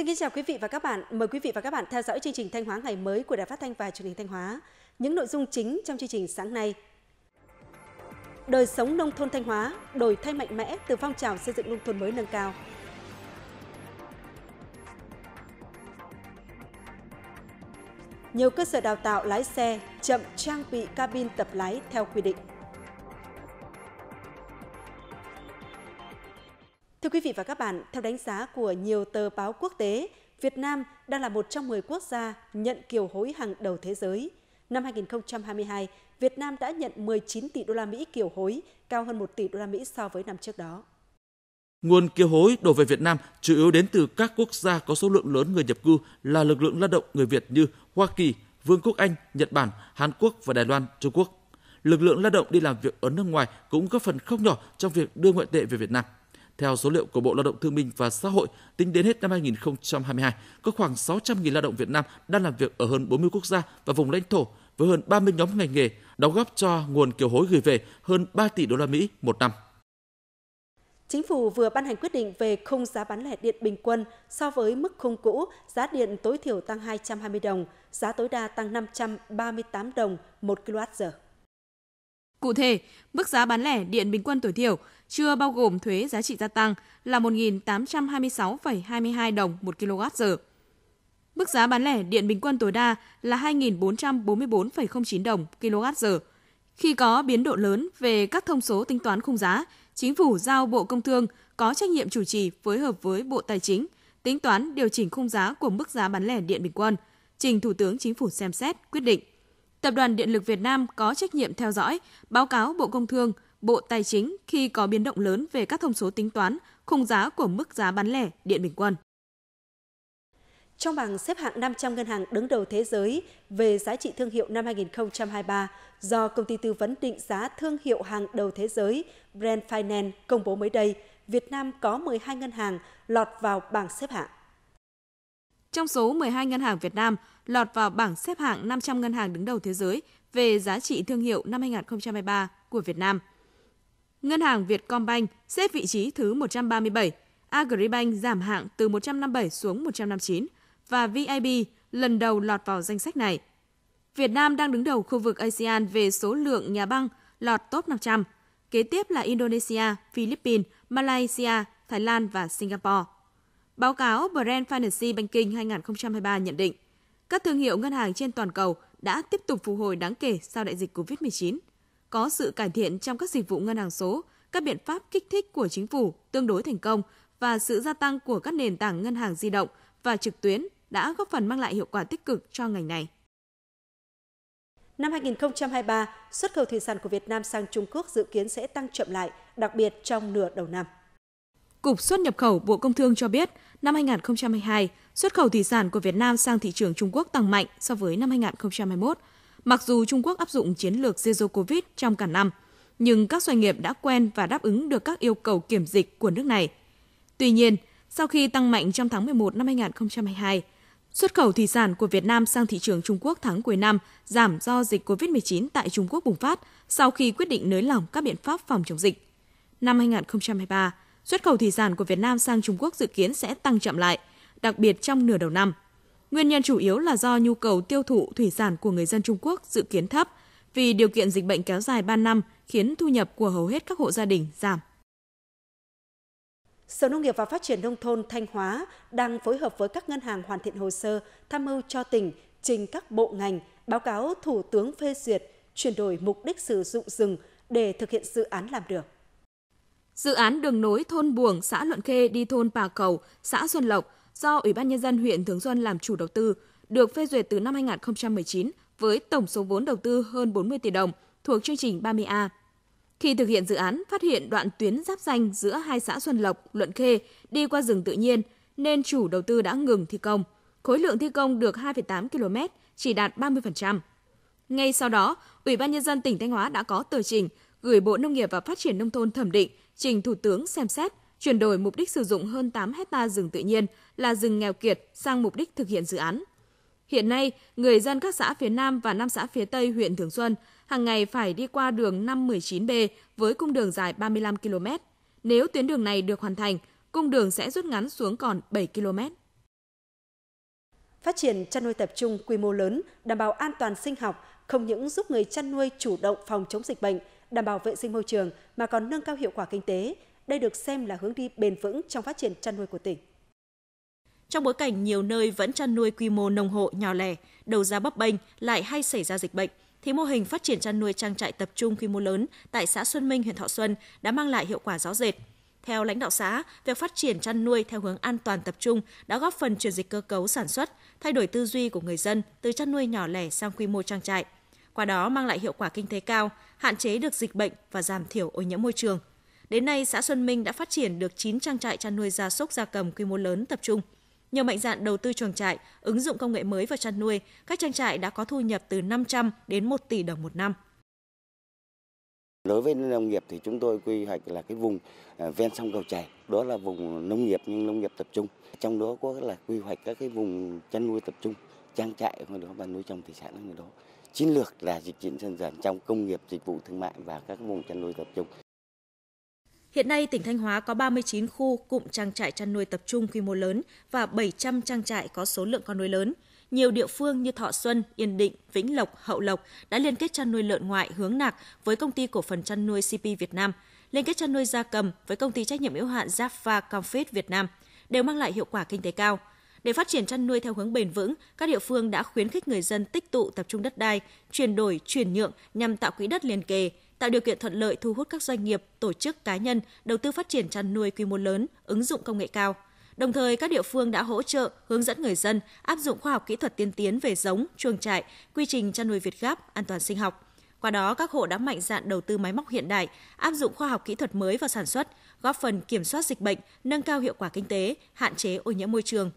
Xin kính chào quý vị và các bạn. Mời quý vị và các bạn theo dõi chương trình Thanh Hóa ngày mới của Đài Phát thanh và Truyền hình Thanh Hóa. Những nội dung chính trong chương trình sáng nay. Đời sống nông thôn Thanh Hóa, đổi thay mạnh mẽ từ phong trào xây dựng nông thôn mới nâng cao. Nhiều cơ sở đào tạo lái xe chậm trang bị cabin tập lái theo quy định. Thưa quý vị và các bạn, theo đánh giá của nhiều tờ báo quốc tế, Việt Nam đang là một trong 10 quốc gia nhận kiều hối hàng đầu thế giới. Năm 2022, Việt Nam đã nhận 19 tỷ đô la Mỹ kiều hối, cao hơn 1 tỷ đô la Mỹ so với năm trước đó. Nguồn kiều hối đổ về Việt Nam chủ yếu đến từ các quốc gia có số lượng lớn người nhập cư là lực lượng lao động người Việt như Hoa Kỳ, Vương quốc Anh, Nhật Bản, Hàn Quốc và Đài Loan, Trung Quốc. Lực lượng lao động đi làm việc ở nước ngoài cũng góp phần không nhỏ trong việc đưa ngoại tệ về Việt Nam. Theo số liệu của Bộ Lao động Thương binh và Xã hội, tính đến hết năm 2022, có khoảng 600.000 lao động Việt Nam đang làm việc ở hơn 40 quốc gia và vùng lãnh thổ với hơn 30 nhóm ngành nghề, đóng góp cho nguồn kiều hối gửi về hơn 3 tỷ đô la Mỹ một năm. Chính phủ vừa ban hành quyết định về khung giá bán lẻ điện bình quân so với mức khung cũ, giá điện tối thiểu tăng 220 đồng, giá tối đa tăng 538 đồng một kWh. Cụ thể, mức giá bán lẻ điện bình quân tối thiểu chưa bao gồm thuế giá trị gia tăng là 1.826,22 đồng một kWh. Mức giá bán lẻ điện bình quân tối đa là 2.444,09 đồng kWh. Khi có biến độ lớn về các thông số tính toán khung giá, Chính phủ giao Bộ Công Thương có trách nhiệm chủ trì phối hợp với Bộ Tài chính tính toán điều chỉnh khung giá của mức giá bán lẻ điện bình quân, trình Thủ tướng Chính phủ xem xét quyết định. Tập đoàn Điện lực Việt Nam có trách nhiệm theo dõi, báo cáo Bộ Công Thương, Bộ Tài chính khi có biến động lớn về các thông số tính toán khung giá của mức giá bán lẻ điện bình quân. Trong bảng xếp hạng 500 ngân hàng đứng đầu thế giới về giá trị thương hiệu năm 2023 do công ty tư vấn định giá thương hiệu hàng đầu thế giới Brand Finance công bố mới đây, Việt Nam có 12 ngân hàng lọt vào bảng xếp hạng. Trong số 12 ngân hàng Việt Nam lọt vào bảng xếp hạng 500 ngân hàng đứng đầu thế giới về giá trị thương hiệu năm 2023 của Việt Nam. Ngân hàng Vietcombank xếp vị trí thứ 137, Agribank giảm hạng từ 157 xuống 159 và VIB lần đầu lọt vào danh sách này. Việt Nam đang đứng đầu khu vực ASEAN về số lượng nhà băng lọt top 500. Kế tiếp là Indonesia, Philippines, Malaysia, Thái Lan và Singapore. Báo cáo Brand Finance Banking 2023 nhận định, các thương hiệu ngân hàng trên toàn cầu đã tiếp tục phục hồi đáng kể sau đại dịch COVID-19. Có sự cải thiện trong các dịch vụ ngân hàng số, các biện pháp kích thích của chính phủ tương đối thành công và sự gia tăng của các nền tảng ngân hàng di động và trực tuyến đã góp phần mang lại hiệu quả tích cực cho ngành này. Năm 2023, xuất khẩu thủy sản của Việt Nam sang Trung Quốc dự kiến sẽ tăng chậm lại, đặc biệt trong nửa đầu năm. Cục xuất nhập khẩu Bộ Công Thương cho biết, năm 2022, xuất khẩu thủy sản của Việt Nam sang thị trường Trung Quốc tăng mạnh so với năm 2021. Mặc dù Trung Quốc áp dụng chiến lược Zero Covid trong cả năm, nhưng các doanh nghiệp đã quen và đáp ứng được các yêu cầu kiểm dịch của nước này. Tuy nhiên, sau khi tăng mạnh trong tháng 11 năm 2022, Xuất khẩu thủy sản của Việt Nam sang thị trường Trung Quốc tháng cuối năm giảm do dịch COVID-19 tại Trung Quốc bùng phát sau khi quyết định nới lỏng các biện pháp phòng chống dịch. Năm 2023, xuất khẩu thủy sản của Việt Nam sang Trung Quốc dự kiến sẽ tăng chậm lại, đặc biệt trong nửa đầu năm. Nguyên nhân chủ yếu là do nhu cầu tiêu thụ thủy sản của người dân Trung Quốc dự kiến thấp vì điều kiện dịch bệnh kéo dài 3 năm khiến thu nhập của hầu hết các hộ gia đình giảm. Sở Nông nghiệp và Phát triển Nông thôn Thanh Hóa đang phối hợp với các ngân hàng hoàn thiện hồ sơ tham mưu cho tỉnh trình các bộ ngành báo cáo Thủ tướng phê duyệt chuyển đổi mục đích sử dụng rừng để thực hiện dự án làm được. Dự án đường nối thôn Buồng, xã Luận Khê đi thôn Pà Cầu, xã Xuân Lộc do Ủy ban Nhân dân huyện Thường Xuân làm chủ đầu tư, được phê duyệt từ năm 2019 với tổng số vốn đầu tư hơn 40 tỷ đồng thuộc chương trình 30A khi thực hiện dự án, phát hiện đoạn tuyến giáp danh giữa hai xã Xuân Lộc, Luận Khê đi qua rừng tự nhiên, nên chủ đầu tư đã ngừng thi công. Khối lượng thi công được 2,8 km, chỉ đạt 30%. Ngay sau đó, Ủy ban Nhân dân tỉnh Thanh Hóa đã có tờ trình gửi Bộ Nông nghiệp và Phát triển Nông thôn thẩm định, trình Thủ tướng xem xét, chuyển đổi mục đích sử dụng hơn 8 hecta rừng tự nhiên là rừng nghèo kiệt sang mục đích thực hiện dự án. Hiện nay, người dân các xã phía Nam và năm xã phía Tây huyện Thường Xuân hàng ngày phải đi qua đường 519B với cung đường dài 35 km. Nếu tuyến đường này được hoàn thành, cung đường sẽ rút ngắn xuống còn 7 km. Phát triển chăn nuôi tập trung quy mô lớn, đảm bảo an toàn sinh học không những giúp người chăn nuôi chủ động phòng chống dịch bệnh, đảm bảo vệ sinh môi trường mà còn nâng cao hiệu quả kinh tế. Đây được xem là hướng đi bền vững trong phát triển chăn nuôi của tỉnh. Trong bối cảnh nhiều nơi vẫn chăn nuôi quy mô nông hộ nhỏ lẻ, đầu ra bấp bênh lại hay xảy ra dịch bệnh, thì mô hình phát triển chăn nuôi trang trại tập trung quy mô lớn tại xã Xuân Minh, huyện Thọ Xuân đã mang lại hiệu quả rõ rệt. Theo lãnh đạo xã, việc phát triển chăn nuôi theo hướng an toàn tập trung đã góp phần chuyển dịch cơ cấu sản xuất, thay đổi tư duy của người dân từ chăn nuôi nhỏ lẻ sang quy mô trang trại. Qua đó mang lại hiệu quả kinh tế cao, hạn chế được dịch bệnh và giảm thiểu ô nhiễm môi trường. Đến nay, xã Xuân Minh đã phát triển được 9 trang trại chăn nuôi gia súc gia cầm quy mô lớn tập trung. Nhờ mạnh dạn đầu tư chuồng trại, ứng dụng công nghệ mới vào chăn nuôi, các trang trại đã có thu nhập từ 500 đến 1 tỷ đồng một năm. Đối với nông nghiệp thì chúng tôi quy hoạch là cái vùng à, ven sông cầu chảy, đó là vùng nông nghiệp nhưng nông nghiệp tập trung. Trong đó có là quy hoạch các cái vùng chăn nuôi tập trung, trang trại ở đó và nuôi trồng thủy sản ở đó. Chiến lược là dịch chuyển dần dần trong công nghiệp, dịch vụ thương mại và các vùng chăn nuôi tập trung. Hiện nay, tỉnh Thanh Hóa có 39 khu cụm trang trại chăn nuôi tập trung quy mô lớn và 700 trang trại có số lượng con nuôi lớn. Nhiều địa phương như Thọ Xuân, Yên Định, Vĩnh Lộc, Hậu Lộc đã liên kết chăn nuôi lợn ngoại hướng nạc với công ty cổ phần chăn nuôi CP Việt Nam, liên kết chăn nuôi gia cầm với công ty trách nhiệm hữu hạn Jaffa Comfit Việt Nam, đều mang lại hiệu quả kinh tế cao. Để phát triển chăn nuôi theo hướng bền vững, các địa phương đã khuyến khích người dân tích tụ tập trung đất đai, chuyển đổi, chuyển nhượng nhằm tạo quỹ đất liền kề, tạo điều kiện thuận lợi thu hút các doanh nghiệp, tổ chức cá nhân đầu tư phát triển chăn nuôi quy mô lớn, ứng dụng công nghệ cao. Đồng thời, các địa phương đã hỗ trợ, hướng dẫn người dân áp dụng khoa học kỹ thuật tiên tiến về giống, chuồng trại, quy trình chăn nuôi Việt Gáp, an toàn sinh học. Qua đó, các hộ đã mạnh dạn đầu tư máy móc hiện đại, áp dụng khoa học kỹ thuật mới vào sản xuất, góp phần kiểm soát dịch bệnh, nâng cao hiệu quả kinh tế, hạn chế ô nhiễm môi trường.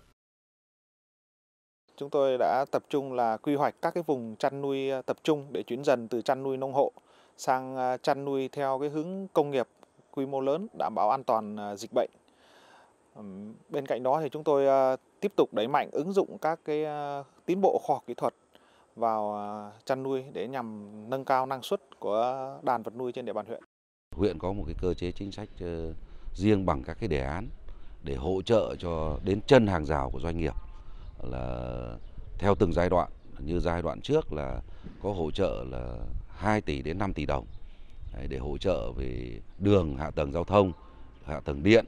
Chúng tôi đã tập trung là quy hoạch các cái vùng chăn nuôi ờ, tập trung để chuyển dần từ chăn nuôi nông hộ sang ờ, chăn nuôi theo cái hướng công nghiệp quy mô lớn, đảm bảo an toàn ờ, dịch bệnh. Bên cạnh đó thì chúng tôi tiếp tục đẩy mạnh ứng dụng các cái tiến bộ khoa học kỹ thuật vào chăn nuôi để nhằm nâng cao năng suất của đàn vật nuôi trên địa bàn huyện. Huyện có một cái cơ chế chính sách riêng bằng các cái đề án để hỗ trợ cho đến chân hàng rào của doanh nghiệp là theo từng giai đoạn. Như giai đoạn trước là có hỗ trợ là 2 tỷ đến 5 tỷ đồng. Để hỗ trợ về đường, hạ tầng giao thông, hạ tầng điện.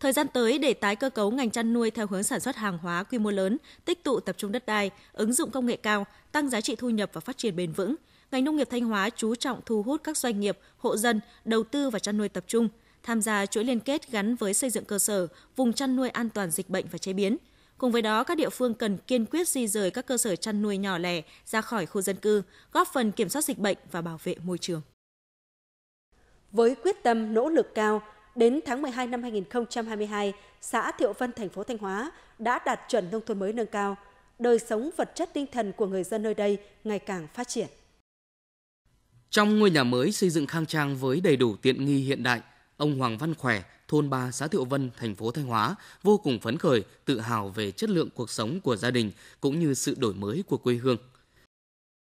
Thời gian tới để tái cơ cấu ngành chăn nuôi theo hướng sản xuất hàng hóa quy mô lớn, tích tụ tập trung đất đai, ứng dụng công nghệ cao, tăng giá trị thu nhập và phát triển bền vững, ngành nông nghiệp Thanh Hóa chú trọng thu hút các doanh nghiệp, hộ dân đầu tư vào chăn nuôi tập trung, tham gia chuỗi liên kết gắn với xây dựng cơ sở, vùng chăn nuôi an toàn dịch bệnh và chế biến, Cùng với đó, các địa phương cần kiên quyết di rời các cơ sở chăn nuôi nhỏ lẻ ra khỏi khu dân cư, góp phần kiểm soát dịch bệnh và bảo vệ môi trường. Với quyết tâm nỗ lực cao, đến tháng 12 năm 2022, xã Thiệu Vân, thành phố Thanh Hóa đã đạt chuẩn nông thôn mới nâng cao. Đời sống vật chất tinh thần của người dân nơi đây ngày càng phát triển. Trong ngôi nhà mới xây dựng khang trang với đầy đủ tiện nghi hiện đại, ông Hoàng Văn Khỏe, thôn 3 xã Thiệu Vân, thành phố Thanh Hóa vô cùng phấn khởi, tự hào về chất lượng cuộc sống của gia đình cũng như sự đổi mới của quê hương.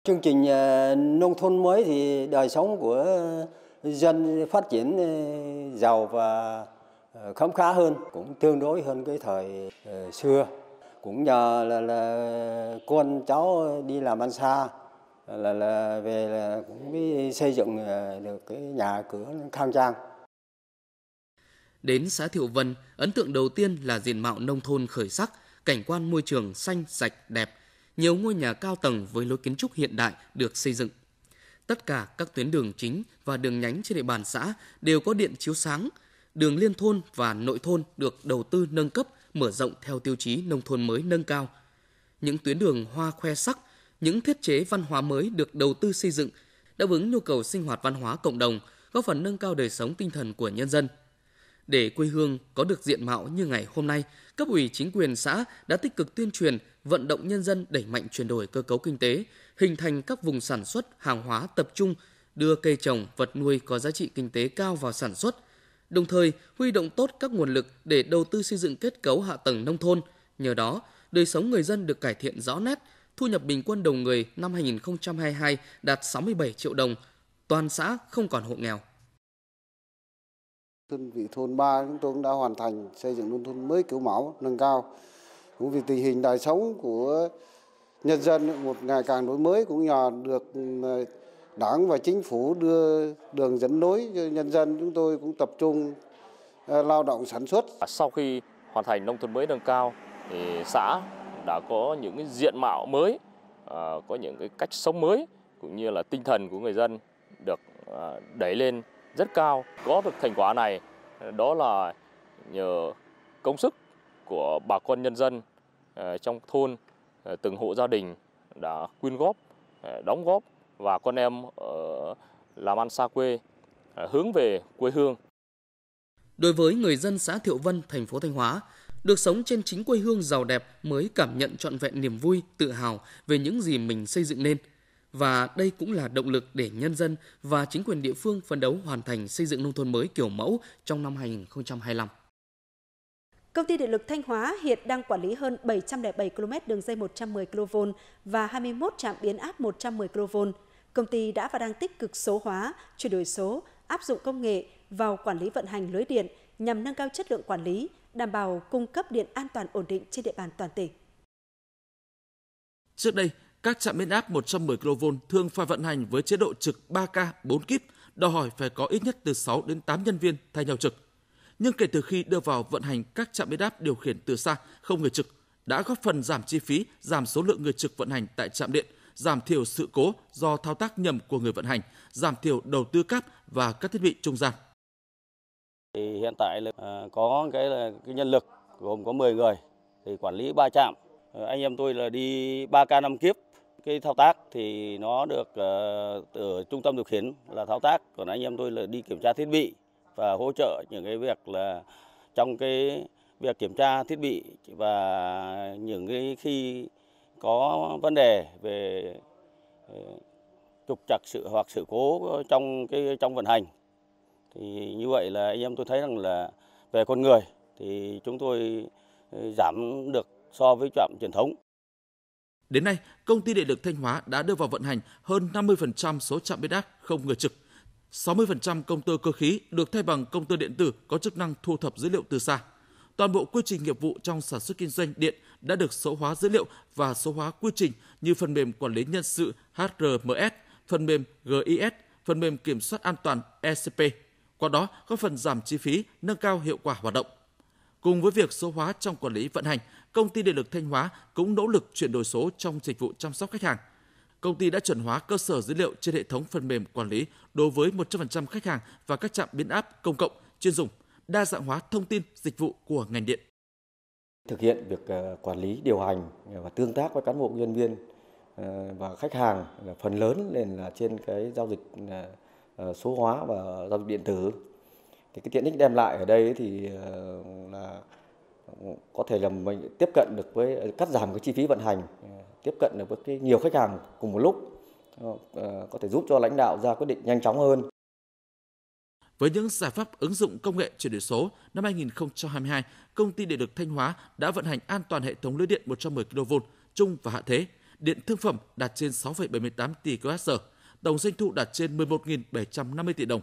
Chương trình à, nông thôn mới thì đời sống của dân phát triển à, giàu và à, khấm khá hơn, cũng tương đối hơn cái thời xưa. Cũng nhờ là, là con cháu đi làm ăn xa là, là về là cũng mới xây dựng được cái nhà cửa khang trang. Đến xã Thiệu Vân, ấn tượng đầu tiên là diện mạo nông thôn khởi sắc, cảnh quan môi trường xanh, sạch, đẹp. Nhiều ngôi nhà cao tầng với lối kiến trúc hiện đại được xây dựng. Tất cả các tuyến đường chính và đường nhánh trên địa bàn xã đều có điện chiếu sáng. Đường liên thôn và nội thôn được đầu tư nâng cấp, mở rộng theo tiêu chí nông thôn mới nâng cao. Những tuyến đường hoa khoe sắc, những thiết chế văn hóa mới được đầu tư xây dựng, đáp ứng nhu cầu sinh hoạt văn hóa cộng đồng, góp phần nâng cao đời sống tinh thần của nhân dân – để quê hương có được diện mạo như ngày hôm nay, cấp ủy chính quyền xã đã tích cực tuyên truyền, vận động nhân dân đẩy mạnh chuyển đổi cơ cấu kinh tế, hình thành các vùng sản xuất hàng hóa tập trung, đưa cây trồng, vật nuôi có giá trị kinh tế cao vào sản xuất, đồng thời huy động tốt các nguồn lực để đầu tư xây dựng kết cấu hạ tầng nông thôn. Nhờ đó, đời sống người dân được cải thiện rõ nét, thu nhập bình quân đầu người năm 2022 đạt 67 triệu đồng, toàn xã không còn hộ nghèo. Đơn vị thôn 3 chúng tôi cũng đã hoàn thành xây dựng nông thôn mới kiểu mẫu nâng cao. cũng vì tình hình đời sống của nhân dân một ngày càng đổi mới cũng nhờ được ừ, đảng và chính phủ đưa đường dẫn lối cho nhân dân chúng tôi cũng tập trung ờ, lao động sản xuất. À, sau khi hoàn thành nông thôn mới nâng cao thì xã đã có những cái diện mạo mới, ờ, có những cái cách sống mới cũng như là tinh thần của người dân được ờ, đẩy lên rất cao. Có được thành quả này đó là nhờ công sức của bà con nhân dân ờ, trong thôn ờ, từng hộ gia đình đã quyên góp, ờ, đóng góp và con em ở làm ăn xa quê hướng về quê hương. Đối với người dân xã Thiệu Vân, thành phố Thanh Hóa, được sống trên chính quê hương giàu đẹp mới cảm nhận trọn vẹn niềm vui, tự hào về những gì mình xây dựng nên. Và đây cũng là động lực để nhân dân và chính quyền địa phương phấn đấu hoàn thành xây dựng nông thôn mới kiểu mẫu trong năm 2025. Công ty Điện lực Thanh Hóa hiện đang quản lý hơn 707 km đường dây 110 kV và 21 trạm biến áp 110 kV. Công ty đã và đang tích cực số hóa, chuyển đổi số, áp dụng công nghệ vào quản lý vận hành lưới điện nhằm nâng cao chất lượng quản lý, đảm bảo cung cấp điện an toàn ổn định trên địa bàn toàn tỉnh. Trước đây, các trạm biến áp 110 kV thường phải vận hành với chế độ trực 3K 4 kíp, đòi hỏi phải có ít nhất từ 6 đến 8 nhân viên thay nhau trực nhưng kể từ khi đưa vào vận hành các trạm biến áp điều khiển từ xa không người trực đã góp phần giảm chi phí, giảm số lượng người trực vận hành tại trạm điện, giảm thiểu sự cố do thao tác nhầm của người vận hành, giảm thiểu đầu tư cáp và các thiết bị trung gian. Thì hiện tại là à, có cái là cái nhân lực gồm có 10 người thì quản lý 3 trạm. Ờ, anh em tôi là đi 3K 5 kiếp. Cái thao tác thì nó được uh, trung tâm điều khiển là thao tác, còn anh em tôi là đi kiểm tra thiết bị và hỗ trợ những cái việc là trong cái việc kiểm tra thiết bị và những cái khi có vấn đề về ờ, trục trặc sự hoặc sự cố trong cái trong vận hành thì như vậy là anh em tôi thấy rằng là về con người thì chúng tôi ờ, giảm được so với trạm truyền thống. Đến nay, công ty điện lực Thanh Hóa đã đưa vào vận hành hơn 50% số trạm biến áp không người trực 60% công tơ cơ khí được thay bằng công tơ điện tử có chức năng thu thập dữ liệu từ xa. Toàn bộ quy trình nghiệp vụ trong sản xuất kinh doanh điện đã được số hóa dữ liệu và số hóa quy trình như phần mềm quản lý nhân sự HRMS, phần mềm GIS, phần mềm kiểm soát an toàn ECP. Qua đó góp phần giảm chi phí, nâng cao hiệu quả hoạt động. Cùng với việc số hóa trong quản lý vận hành, công ty điện lực Thanh Hóa cũng nỗ lực chuyển đổi số trong dịch vụ chăm sóc khách hàng – công ty đã chuẩn hóa cơ sở dữ liệu trên hệ thống phần mềm quản lý đối với 100% khách hàng và các trạm biến áp công cộng chuyên dùng, đa dạng hóa thông tin dịch vụ của ngành điện. Thực hiện việc ờ, quản lý, điều hành ờ, và tương tác với cán bộ nhân viên ờ, và khách hàng là phần lớn lên là trên cái giao dịch số hóa và giao dịch điện tử. Thì cái tiện ích đem lại ở đây thì là có thể là mình tiếp cận được với cắt giảm cái chi phí vận hành tiếp cận được với cái nhiều khách hàng cùng một lúc ờ, ờ, có thể giúp cho lãnh đạo ra quyết định nhanh chóng hơn. Với những giải pháp ứng dụng công nghệ chuyển đổi số, năm 2022, công ty điện lực Thanh Hóa đã vận hành an toàn hệ thống lưới điện 110 kV trung và hạ thế, điện thương phẩm đạt trên 6,78 tỷ kWh, tổng doanh thu đạt trên 11.750 tỷ đồng.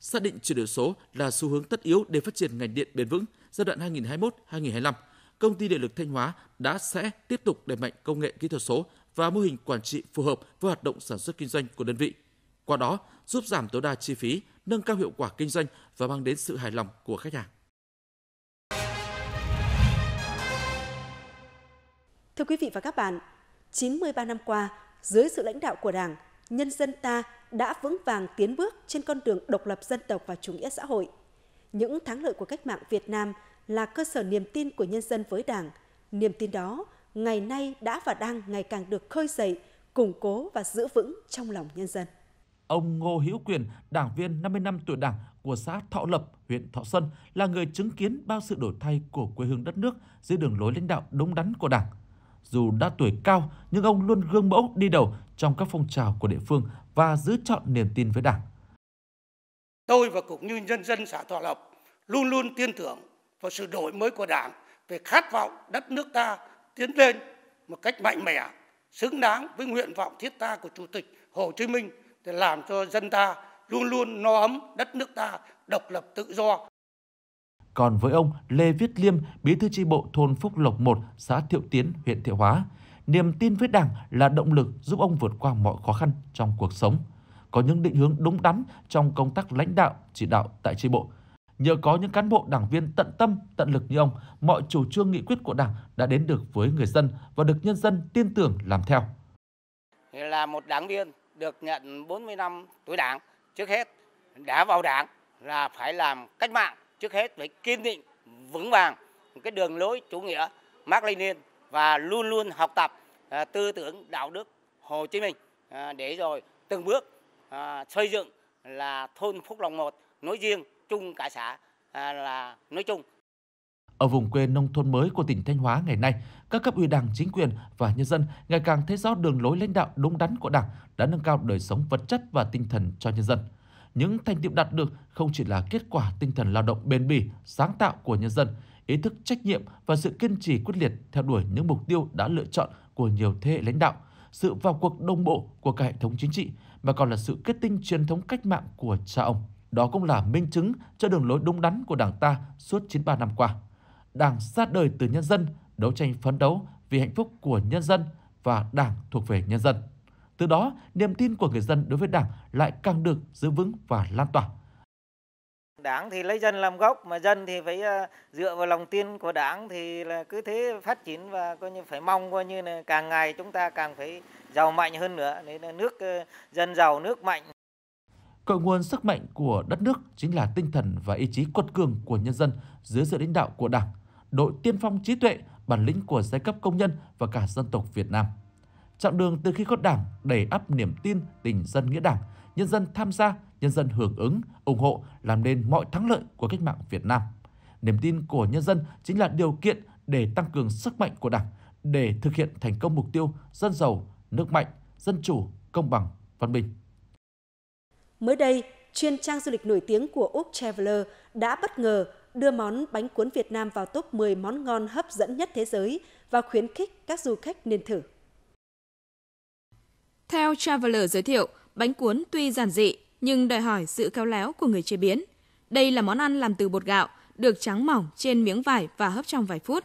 Xác định chuyển đổi số là xu hướng tất yếu để phát triển ngành điện bền vững giai đoạn 2021-2025 công ty điện lực Thanh Hóa đã sẽ tiếp tục đẩy mạnh công nghệ kỹ thuật số và mô hình quản trị phù hợp với hoạt động sản xuất kinh doanh của đơn vị. Qua đó, giúp giảm tối đa chi phí, nâng cao hiệu quả kinh doanh và mang đến sự hài lòng của khách hàng. Thưa quý vị và các bạn, 93 năm qua, dưới sự lãnh đạo của Đảng, nhân dân ta đã vững vàng tiến bước trên con đường độc lập dân tộc và chủ nghĩa xã hội. Những thắng lợi của cách mạng Việt Nam – là cơ sở niềm tin của nhân dân với Đảng. Niềm tin đó ngày nay đã và đang ngày càng được khơi dậy, củng cố và giữ vững trong lòng nhân dân. Ông Ngô Hữu Quyền, đảng viên 50 năm tuổi Đảng của xã Thọ Lập, huyện Thọ Xuân là người chứng kiến bao sự đổi thay của quê hương đất nước dưới đường lối lãnh đạo đúng đắn của Đảng. Dù đã tuổi cao, nhưng ông luôn gương mẫu đi đầu trong các phong trào của địa phương và giữ chọn niềm tin với Đảng. Tôi và cũng như nhân dân xã Thọ Lập luôn luôn tin tưởng vào sự đổi mới của Đảng về khát vọng đất nước ta tiến lên một cách mạnh mẽ, xứng đáng với nguyện vọng thiết tha của Chủ tịch Hồ Chí Minh để làm cho dân ta luôn luôn no ấm đất nước ta độc lập tự do. Còn với ông Lê Viết Liêm, bí thư chi bộ thôn Phúc Lộc 1, xã Thiệu Tiến, huyện Thiệu Hóa, niềm tin với Đảng là động lực giúp ông vượt qua mọi khó khăn trong cuộc sống, có những định hướng đúng đắn trong công tác lãnh đạo, chỉ đạo tại chi bộ. Nhờ có những cán bộ đảng viên tận tâm, tận lực như ông, mọi chủ trương nghị quyết của Đảng đã đến được với người dân và được nhân dân tin tưởng làm theo. Là một đảng viên được nhận 40 năm tuổi đảng, trước hết đã vào đảng là phải làm cách mạng, trước hết phải kiên định, vững vàng cái đường lối chủ nghĩa Mác Lênin và luôn luôn học tập à, tư tưởng đạo đức Hồ Chí Minh à, để rồi từng bước à, xây dựng là thôn Phúc Long một nói riêng chung cả xã à, là nói chung ở vùng quê nông thôn mới của tỉnh Thanh Hóa ngày nay, các cấp ủy Đảng, chính quyền và nhân dân ngày càng thấy rõ đường lối lãnh đạo đúng đắn của Đảng đã nâng cao đời sống vật chất và tinh thần cho nhân dân. Những thành tiệu đạt được không chỉ là kết quả tinh thần lao động bền bỉ, sáng tạo của nhân dân, ý thức trách nhiệm và sự kiên trì quyết liệt theo đuổi những mục tiêu đã lựa chọn của nhiều thế hệ lãnh đạo, sự vào cuộc đồng bộ của cả hệ thống chính trị mà còn là sự kết tinh truyền thống cách mạng của cha ông. Đó cũng là minh chứng cho đường lối đúng đắn của Đảng ta suốt 93 năm qua. Đảng ra đời từ nhân dân, đấu tranh phấn đấu vì hạnh phúc của nhân dân và Đảng thuộc về nhân dân. Từ đó, niềm tin của người dân đối với Đảng lại càng được giữ vững và lan tỏa. Đảng thì lấy dân làm gốc mà dân thì phải ờ, dựa vào lòng tin của Đảng thì là cứ thế phát triển và coi như phải mong coi như là càng ngày chúng ta càng phải giàu mạnh hơn nữa để là nước ờ, dân giàu nước mạnh. Cội nguồn sức mạnh của đất nước chính là tinh thần và ý chí quật cường của nhân dân dưới sự lãnh đạo của Đảng, đội tiên phong trí tuệ, bản lĩnh của giai cấp công nhân và cả dân tộc Việt Nam. Chặng đường từ khi có Đảng đầy ắp niềm tin, tình dân nghĩa Đảng, nhân dân tham gia, nhân dân hưởng ứng, ủng hộ làm nên mọi thắng lợi của cách mạng Việt Nam. Niềm tin của nhân dân chính là điều kiện để tăng cường sức mạnh của Đảng để thực hiện thành công mục tiêu dân giàu, nước mạnh, dân chủ, công bằng, văn minh. Mới đây, chuyên trang du lịch nổi tiếng của Úc Traveler đã bất ngờ đưa món bánh cuốn Việt Nam vào top 10 món ngon hấp dẫn nhất thế giới và khuyến khích các du khách nên thử. Theo Traveler giới thiệu, bánh cuốn tuy giản dị nhưng đòi hỏi sự khéo léo của người chế biến. Đây là món ăn làm từ bột gạo, được trắng mỏng trên miếng vải và hấp trong vài phút.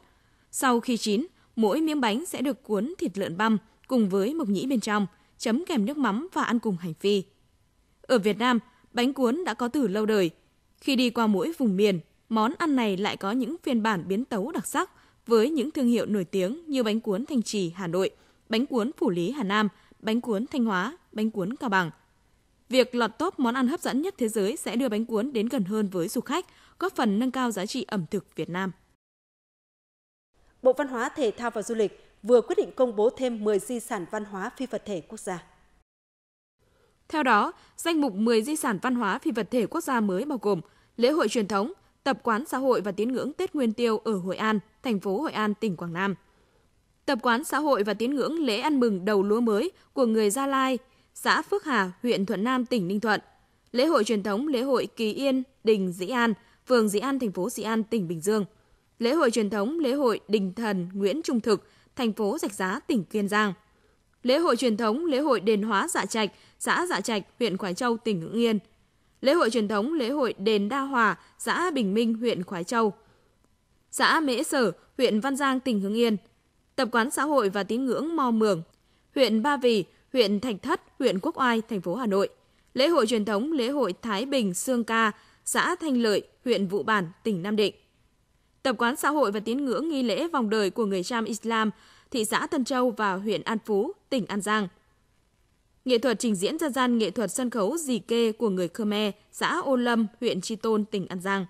Sau khi chín, mỗi miếng bánh sẽ được cuốn thịt lợn băm cùng với mộc nhĩ bên trong, chấm kèm nước mắm và ăn cùng hành phi. Ở Việt Nam, bánh cuốn đã có từ lâu đời. Khi đi qua mỗi vùng miền, món ăn này lại có những phiên bản biến tấu đặc sắc với những thương hiệu nổi tiếng như bánh cuốn Thanh Trì Hà Nội, bánh cuốn Phủ Lý Hà Nam, bánh cuốn Thanh Hóa, bánh cuốn Cao Bằng. Việc lọt top món ăn hấp dẫn nhất thế giới sẽ đưa bánh cuốn đến gần hơn với du khách, góp phần nâng cao giá trị ẩm thực Việt Nam. Bộ Văn hóa, Thể thao và Du lịch vừa quyết định công bố thêm 10 di sản văn hóa phi vật thể quốc gia. Theo đó, danh mục 10 di sản văn hóa phi vật thể quốc gia mới bao gồm lễ hội truyền thống, tập quán xã hội và tín ngưỡng Tết Nguyên Tiêu ở Hội An, thành phố Hội An, tỉnh Quảng Nam. Tập quán xã hội và tín ngưỡng lễ ăn mừng đầu lúa mới của người Gia Lai, xã Phước Hà, huyện Thuận Nam, tỉnh Ninh Thuận. Lễ hội truyền thống lễ hội Kỳ Yên, Đình Dĩ An, phường Dĩ An, thành phố Dĩ An, tỉnh Bình Dương. Lễ hội truyền thống lễ hội Đình Thần Nguyễn Trung Thực, thành phố Rạch Giá, tỉnh Kiên Giang. Lễ hội truyền thống lễ hội Đền Hóa Dạ Trạch, xã Dạ Trạch, huyện Khoái Châu, tỉnh Hưng Yên. Lễ hội truyền thống lễ hội Đền Đa Hòa, xã Bình Minh, huyện Khoái Châu. Xã Mễ Sở, huyện Văn Giang, tỉnh Hưng Yên. Tập quán xã hội và tín ngưỡng Mò Mường, huyện Ba Vì, huyện Thạch Thất, huyện Quốc Oai, thành phố Hà Nội. Lễ hội truyền thống lễ hội Thái Bình Sương Ca, xã Thanh Lợi, huyện Vụ Bản, tỉnh Nam Định. Tập quán xã hội và tín ngưỡng nghi lễ vòng đời của người Cham Islam, thị xã Tân Châu và huyện An Phú, tỉnh An Giang. Nghệ thuật trình diễn dân gian nghệ thuật sân khấu dì kê của người Khmer, xã Ô Lâm, huyện Tri Tôn, tỉnh An Giang.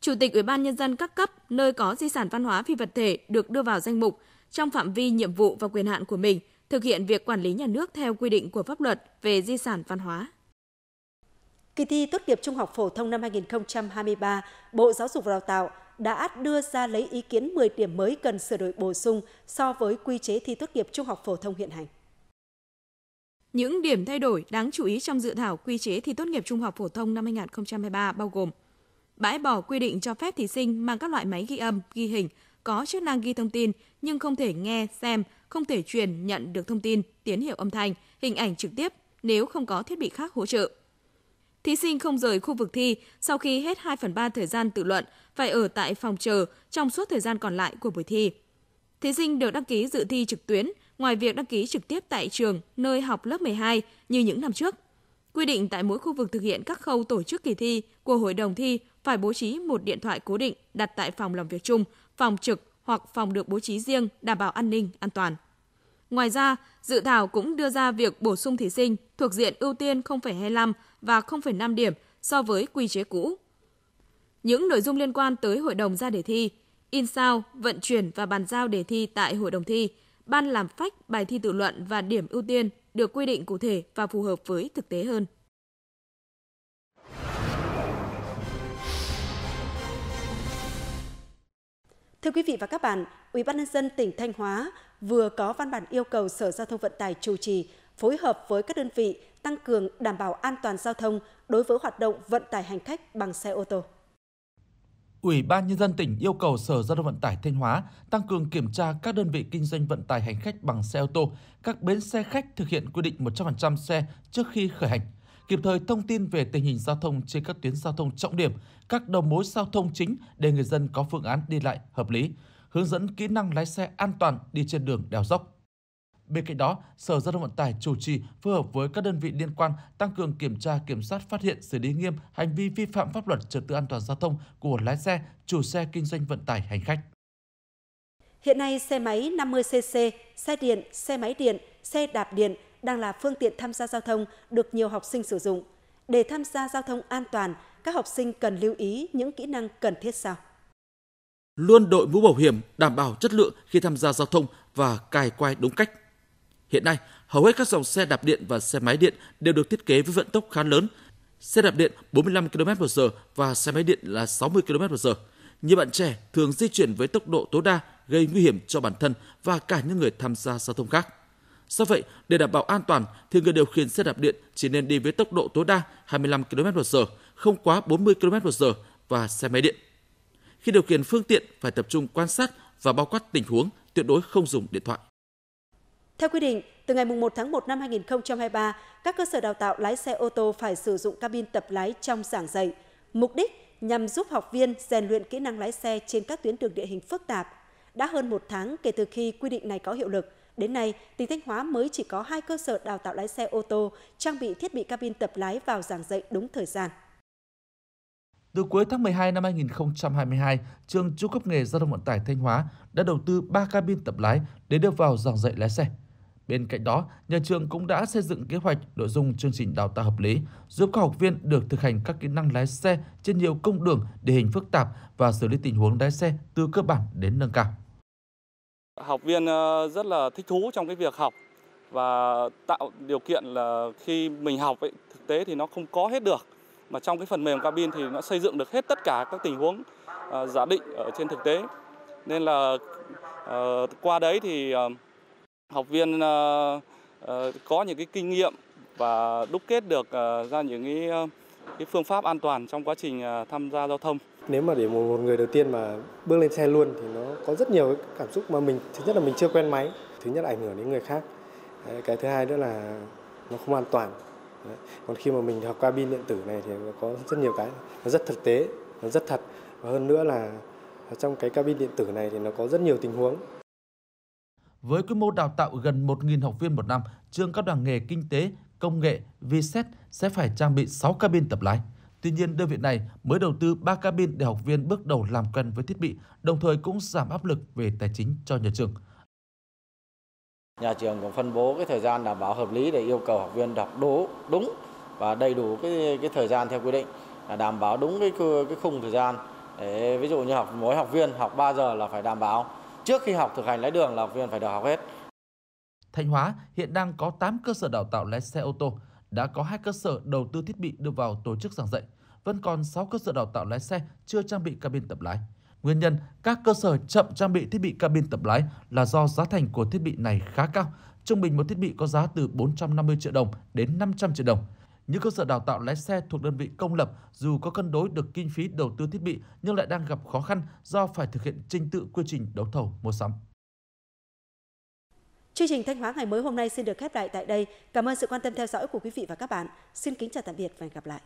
Chủ tịch Ủy ban Nhân dân các cấp nơi có di sản văn hóa phi vật thể được đưa vào danh mục trong phạm vi nhiệm vụ và quyền hạn của mình, thực hiện việc quản lý nhà nước theo quy định của pháp luật về di sản văn hóa. Kỳ thi tốt nghiệp trung học phổ thông năm 2023, Bộ Giáo dục và Đào tạo đã đưa ra lấy ý kiến 10 điểm mới cần sửa đổi bổ sung so với quy chế thi tốt nghiệp trung học phổ thông hiện hành. Những điểm thay đổi đáng chú ý trong dự thảo quy chế thi tốt nghiệp trung học phổ thông năm 2023 bao gồm bãi bỏ quy định cho phép thí sinh mang các loại máy ghi âm, ghi hình có chức năng ghi thông tin nhưng không thể nghe, xem, không thể truyền nhận được thông tin, tín hiệu âm thanh, hình ảnh trực tiếp nếu không có thiết bị khác hỗ trợ. Thí sinh không rời khu vực thi sau khi hết 2 phần 3 thời gian tự luận phải ở tại phòng chờ trong suốt thời gian còn lại của buổi thi. Thí sinh được đăng ký dự thi trực tuyến ngoài việc đăng ký trực tiếp tại trường nơi học lớp 12 như những năm trước. Quy định tại mỗi khu vực thực hiện các khâu tổ chức kỳ thi của hội đồng thi phải bố trí một điện thoại cố định đặt tại phòng làm việc chung, phòng trực hoặc phòng được bố trí riêng đảm bảo an ninh, an toàn. Ngoài ra, dự thảo cũng đưa ra việc bổ sung thí sinh thuộc diện ưu tiên 0,25 và 0,5 điểm so với quy chế cũ. Những nội dung liên quan tới hội đồng ra đề thi, in sao, vận chuyển và bàn giao đề thi tại hội đồng thi, ban làm phách bài thi tự luận và điểm ưu tiên được quy định cụ thể và phù hợp với thực tế hơn. Thưa quý vị và các bạn, Ủy ban nhân dân tỉnh Thanh Hóa vừa có văn bản yêu cầu Sở Giao thông Vận tải chủ trì phối hợp với các đơn vị tăng cường đảm bảo an toàn giao thông đối với hoạt động vận tải hành khách bằng xe ô tô. Ủy ban nhân dân tỉnh yêu cầu Sở Giao thông Vận tải Thanh Hóa tăng cường kiểm tra các đơn vị kinh doanh vận tải hành khách bằng xe ô tô, các bến xe khách thực hiện quy định 100% xe trước khi khởi hành, kịp thời thông tin về tình hình giao thông trên các tuyến giao thông trọng điểm, các đầu mối giao thông chính để người dân có phương án đi lại hợp lý, hướng dẫn kỹ năng lái xe an toàn đi trên đường đèo dốc. Bên cạnh đó, Sở Giao thông Vận tải chủ trì phối hợp với các đơn vị liên quan tăng cường kiểm tra, kiểm soát, phát hiện, xử lý nghiêm hành vi vi phạm pháp luật trật tự an toàn giao thông của lái xe, chủ xe kinh doanh vận tải hành khách. Hiện nay, xe máy 50cc, xe điện, xe máy điện, xe đạp điện đang là phương tiện tham gia giao thông được nhiều học sinh sử dụng. Để tham gia giao thông an toàn, các học sinh cần lưu ý những kỹ năng cần thiết sau. Luôn đội mũ bảo hiểm đảm bảo chất lượng khi tham gia giao thông và cài quai đúng cách. Hiện nay, hầu hết các dòng xe đạp điện và xe máy điện đều được thiết kế với vận tốc khá lớn. Xe đạp điện 45 km/h và xe máy điện là 60 km/h. Nhiều bạn trẻ thường di chuyển với tốc độ tối đa gây nguy hiểm cho bản thân và cả những người tham gia giao thông khác. Do vậy, để đảm bảo an toàn thì người điều khiển xe đạp điện chỉ nên đi với tốc độ tối đa 25 km/h, không quá 40 km/h và xe máy điện. Khi điều khiển phương tiện phải tập trung quan sát và bao quát tình huống, tuyệt đối không dùng điện thoại. Theo quy định, từ ngày 1 tháng 1 năm 2023, các cơ sở đào tạo lái xe ô tô phải sử dụng cabin tập lái trong giảng dạy. Mục đích nhằm giúp học viên rèn luyện kỹ năng lái xe trên các tuyến đường địa hình phức tạp. Đã hơn một tháng kể từ khi quy định này có hiệu lực, đến nay, tỉnh Thanh Hóa mới chỉ có hai cơ sở đào tạo lái xe ô tô trang bị thiết bị cabin tập lái vào giảng dạy đúng thời gian. Từ cuối tháng 12 năm 2022, trường Trung cấp nghề giao thông vận tải Thanh Hóa đã đầu tư 3 cabin tập lái để đưa vào giảng dạy lái xe. Bên cạnh đó, nhà trường cũng đã xây dựng kế hoạch nội dung chương trình đào tạo hợp lý, giúp các học viên được thực hành các kỹ năng lái xe trên nhiều công đường địa hình phức tạp và xử lý tình huống lái xe từ cơ bản đến nâng cao. Học viên ờ, rất là thích thú trong cái việc học và tạo điều kiện là khi mình học ấy, thực tế thì nó không có hết được mà trong cái phần mềm cabin thì nó xây dựng được hết tất cả các tình huống uh, giả định ở trên thực tế nên là uh, qua đấy thì uh, học viên uh, uh, có những cái kinh nghiệm và đúc kết được uh, ra những cái, cái phương pháp an toàn trong quá trình uh, tham gia giao thông. Nếu mà để một người đầu tiên mà bước lên xe luôn thì nó có rất nhiều cảm xúc mà mình thứ nhất là mình chưa quen máy, thứ nhất là ảnh hưởng đến người khác. Cái thứ hai nữa là nó không an toàn. Còn khi mà mình học cabin điện tử này thì nó có rất nhiều cái nó rất thực tế, nó rất thật và hơn nữa là trong cái cabin điện tử này thì nó có rất nhiều tình huống với quy mô đào tạo gần 1.000 học viên một năm, trường các đoàn nghề kinh tế, công nghệ VSET sẽ phải trang bị 6 cabin tập lái. Tuy nhiên, đơn vị này mới đầu tư 3 cabin để học viên bước đầu làm quen với thiết bị, đồng thời cũng giảm áp lực về tài chính cho nhà trường. Nhà trường cũng phân bố cái thời gian đảm bảo hợp lý để yêu cầu học viên đọc đủ đúng và đầy đủ cái cái thời gian theo quy định, là đảm bảo đúng cái cái khung thời gian. Để ví dụ như học mỗi học viên học 3 giờ là phải đảm bảo trước khi học thực hành lái đường là học viên phải được học hết. Thanh Hóa hiện đang có 8 cơ sở đào tạo lái xe ô tô, đã có hai cơ sở đầu tư thiết bị đưa vào tổ chức giảng dạy, vẫn còn 6 cơ sở đào tạo lái xe chưa trang bị cabin tập lái. Nguyên nhân các cơ sở chậm trang bị thiết bị cabin tập lái là do giá thành của thiết bị này khá cao. Trung bình một thiết bị có giá từ 450 triệu đồng đến 500 triệu đồng. Những cơ sở đào tạo lái xe thuộc đơn vị công lập dù có cân đối được kinh phí đầu tư thiết bị nhưng lại đang gặp khó khăn do phải thực hiện trình tự quy trình đấu thầu, mua sắm. Chương trình Thanh Hóa ngày mới hôm nay xin được khép lại tại đây. Cảm ơn sự quan tâm theo dõi của quý vị và các bạn. Xin kính chào tạm biệt và hẹn gặp lại.